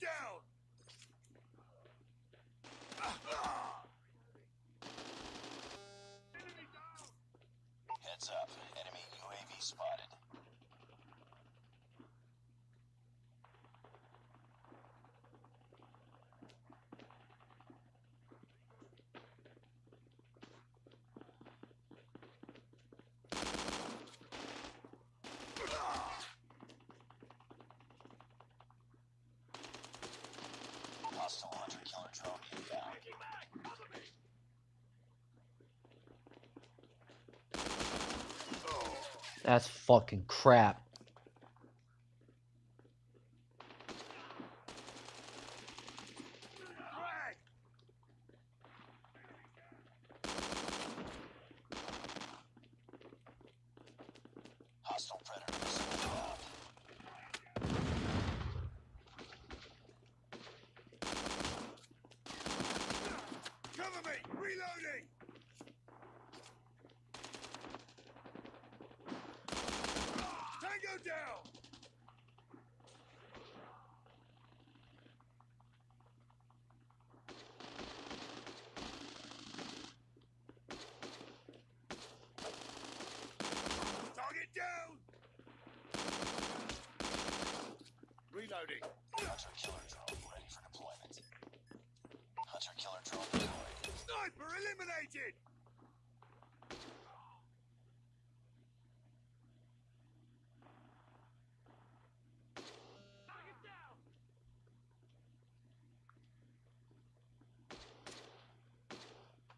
down! Heads up. Enemy UAV spotted. Hostile hunter killer drone inbound. That's fucking crap. Frag! Hostile predator missile inbound. Cover me! Reloading! Tango down! Target down! Reloading. Hunter killer drone ready for deployment. Hunter killer drone deployed. Sniper eliminated!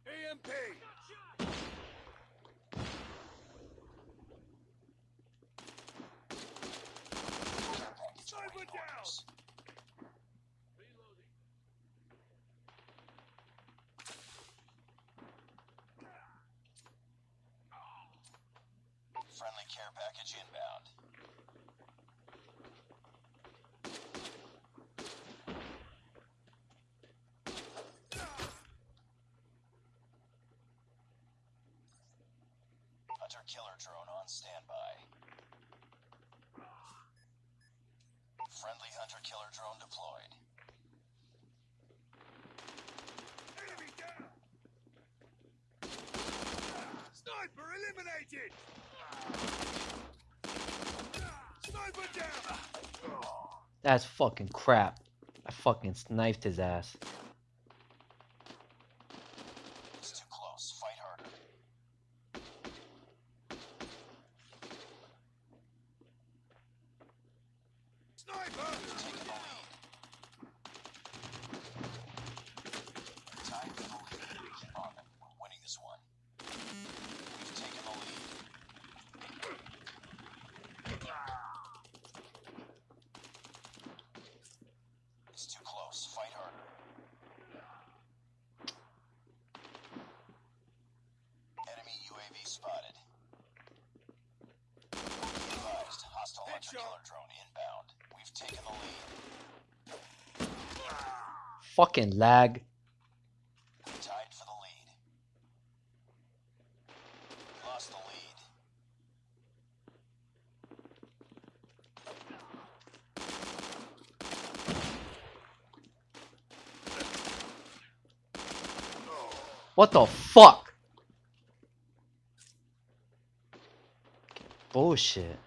EMP! Sniper down! Package inbound. Hunter killer drone on standby. Friendly hunter killer drone deployed. Enemy down! Sniper eliminated! That's fucking crap. I fucking sniped his ass. Lead. Fucking lag. Tied for the lead. Lost the lead. What the fuck? Bullshit.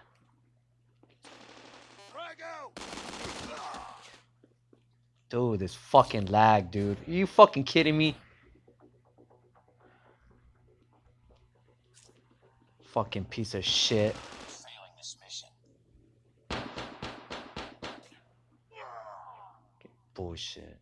Dude, this fucking lag, dude. Are you fucking kidding me? Fucking piece of shit. Bullshit.